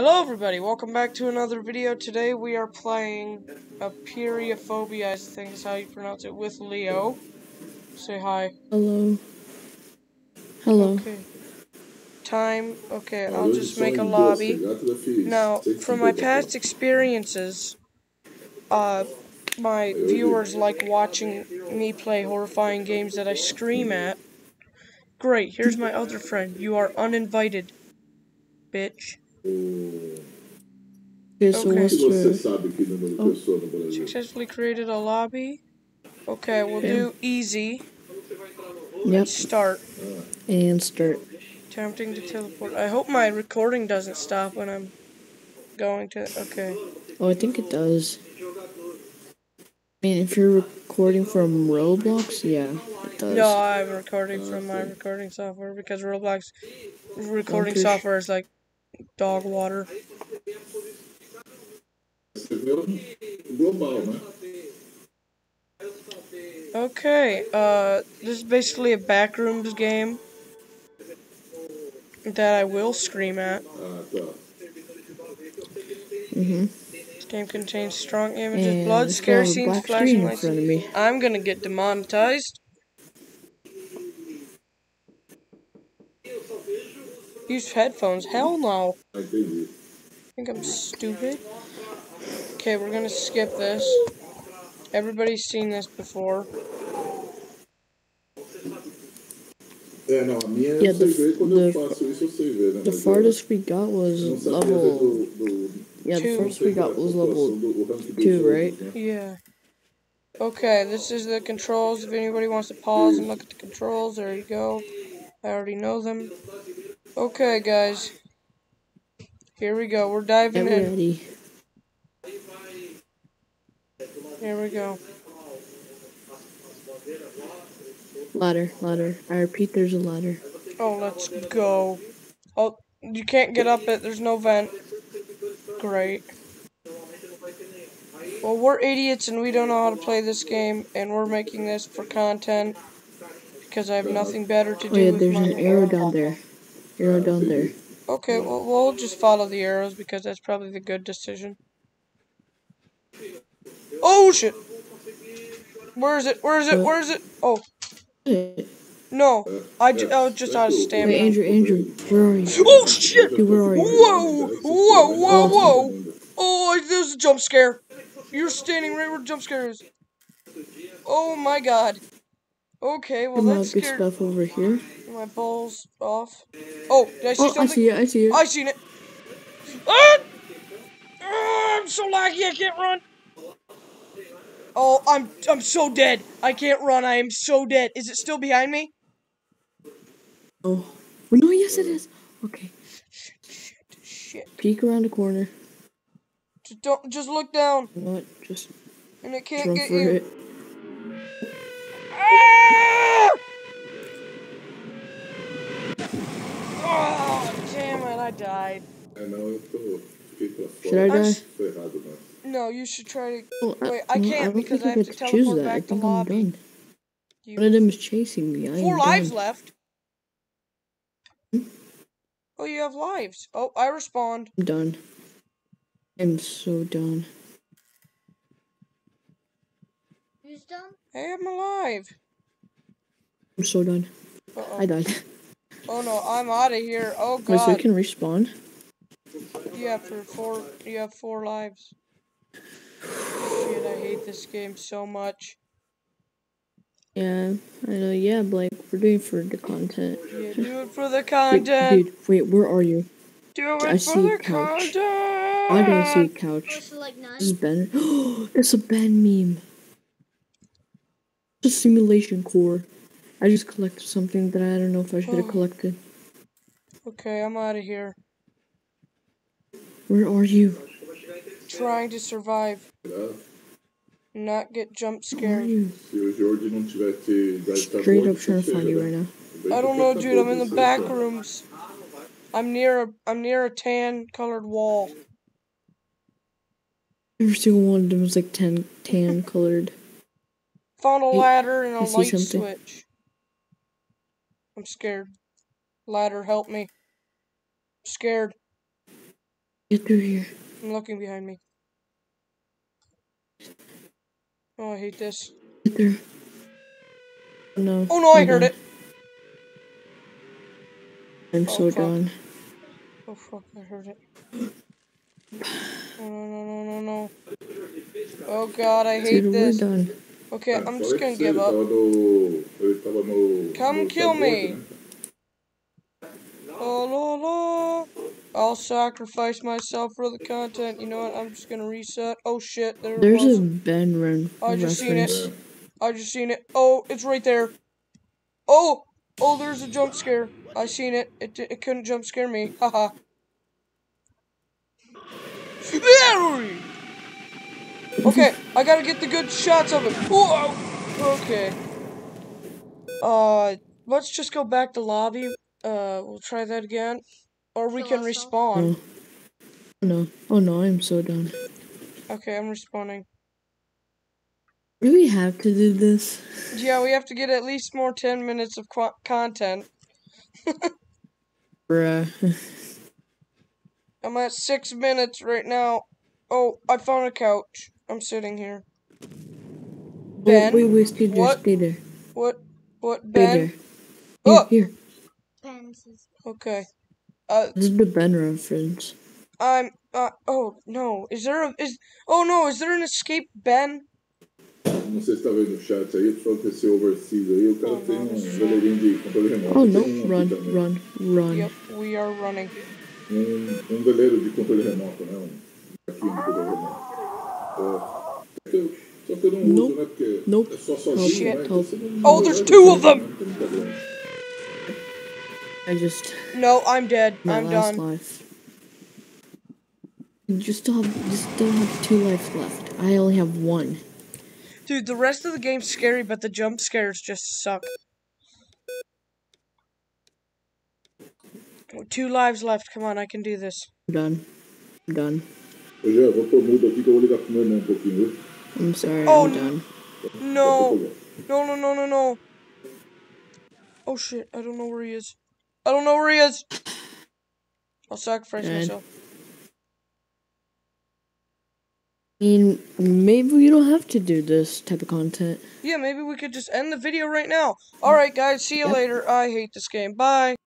Hello everybody, welcome back to another video. Today we are playing Apeirophobia, I think is how you pronounce it, with Leo. Say hi. Hello. Hello. Okay. Time, okay, I'll just make a lobby. Now, from my past experiences, uh, my viewers like watching me play horrifying games that I scream at. Great, here's my other friend. You are uninvited, bitch. Mm. Okay, so Okay. what's Se você your... sabe que número de pessoa no Brasil? Successfully created a lobby. Okay, we'll do easy. Yep, Start. and start. Attempting to teleport. I hope my recording doesn't stop when I'm going to. Okay. Oh, I think it does. I mean, if you're recording from Roblox, yeah, it does. No, I'm recording from my recording software because Roblox recording Bunkers. software is like dog water. Você viu? Global, né? Okay, uh, this is basically a backrooms game that I will scream at. Mm-hmm. This game contains strong images, And blood, scare scenes, flashing lights. front of me. I'm gonna get demonetized. Use headphones? Hell no. Entendi. think I'm stupid. Okay, we're gonna skip this. Everybody's seen this before. É, não, a minha Yeah, the- ver quando eu the- faço isso, eu sei né? The farthest we got was eu não sabia ver level. do, do, Yeah, the Two. farthest we got was level. pontuação do, o ranking dos two, right? Yeah. Okay, this is the controls. If anybody wants to pause and look at the controls, there you go. I already know them. Okay, guys. Here we go. We're Get diving in. ready. Here we go. Ladder, ladder. I repeat, there's a ladder. Oh, let's go. Oh, you can't get up it. There's no vent. Great. Well, we're idiots and we don't know how to play this game, and we're making this for content because I have nothing better to do Oh yeah, with there's an arrow down there. Arrow down there. Okay, well, we'll just follow the arrows because that's probably the good decision. Oh shit! Where is it? Where is it? Where is it? Oh no! I, I was just out of wait, stamina. Andrew, Andrew, where are you? Oh shit! Dude, where are you? Whoa! Whoa! Whoa! Whoa! Oh, there's a jump scare. You're standing right where the jump scare is. Oh my god. Okay, well There that scared stuff over here. my balls off. Oh, did I see Oh, I see it, I see it. I seen it. Ah! Ah, I'm so laggy. I can't run. Oh, I'm I'm so dead. I can't run. I am so dead. Is it still behind me? Oh. Well, no, yes it is. Okay. Shit. Peek around the corner. Just don't. Just look down, what? Just and it can't get you. it. Should I die? s- Tô errado, né? No, you should try to. Oh, Wait, I no, can't don't because think I have get to choose teleport that. I back to think I'm done. You- One of them is chasing me. I Four lives done. left. Oh, you have lives. Oh, I respond. I'm done. I'm so done. Who's done? Hey, I'm alive. I'm so done. Uh-oh. I died. Oh no, I'm out of here. Oh Wait, so I god. can respawn? You have for four. You have four lives. Shit, I hate this game so much. Yeah, I know. Yeah, Blake, we're doing for the content. Yeah, do it for the content. Wait, dude, wait, where are you? Do it I for see the a couch. content. I don't see a couch. Also, like. This is Ben. Oh, it's a Ben meme. It's a simulation core. I just collected something that I don't know if I should have Oh. collected. Okay, I'm out of here. Where are you? Trying to survive, not get jump scared. you? Se o Jorge não tiver te já está Straight up trying to find you right now. I don't know, dude. I'm in the back rooms. I'm near a. I'm near a tan colored wall. Every single one of them was like tan, tan colored. Found a ladder and a light something. switch. I'm scared. Ladder, help me. scared. Get through here. I'm looking behind me. Oh, I hate this. Get through. Oh, no. Oh no, I I'm heard done. it. I'm Oh, so fuck. done. Oh fuck, I heard it. Oh no no no no no. Oh god, I hate Dude, we're this. done. Okay, I'm just gonna give up. Tava no, ele tava no, Come kill me. Oh la la. I'll sacrifice myself for the content. You know what? I'm just gonna reset. Oh shit, there There's was. a Ben Run I just seen it. I just seen it. Oh, it's right there. Oh, oh, there's a jump scare. I seen it. It it couldn't jump scare me. Haha. okay, I gotta get the good shots of it. Whoa. Okay. Uh, let's just go back to lobby. Uh, we'll try that again, or we can Kill us respawn. Mm. No. Oh no, I'm so done. Okay, I'm respawning. Do we have to do this? Yeah, we have to get at least more 10 minutes of qu- content. Bruh. I'm at six minutes right now. Oh, I found a couch. I'm sitting here. Oh, ben? Oh, wait, wait, stay there, What? stay there. What? What, Stay Ben? there. Here, Oh! here. Okay. Uh, This is the Ben reference. I'm. Uh, oh no. Is there a is? Oh no. Is there an escape Ben? Não sei se tá vendo no chat aí, tu falou que esse overseas aí, o cara Oh, tem um goleirinho de controle remoto. Oh no, run, run, run. Yep, we are running. Um, um goleiro de controle remoto, né? Um aqui de controle remoto. É, eu- só que eu não Nope. uso, né? Porque Nope. é só sozinho, Shit. né? Então Oh, there's two of them! Não tem problema. I just No, I'm dead. my I'm last done. life. You still have you still have two lives left. I only have one. Dude, the rest of the game's scary, but the jump scares just suck. Two lives left. Come on, I can do this. I'm done. I'm done. Ô, Jean, vou pôr mudo aqui que eu vou ligar pro meu irmão pouquinho, viu? I'm sorry, Oh, I'm done. No. Daqui a pouco eu volto. No, no, no, no, no. Oh shit, I don't know where he is. I don't know where he is. I'll sacrifice myself. I mean, maybe we don't have to do this type of content. Yeah, maybe we could just end the video right now. Alright, guys, see you Yep. later. I hate this game. Bye.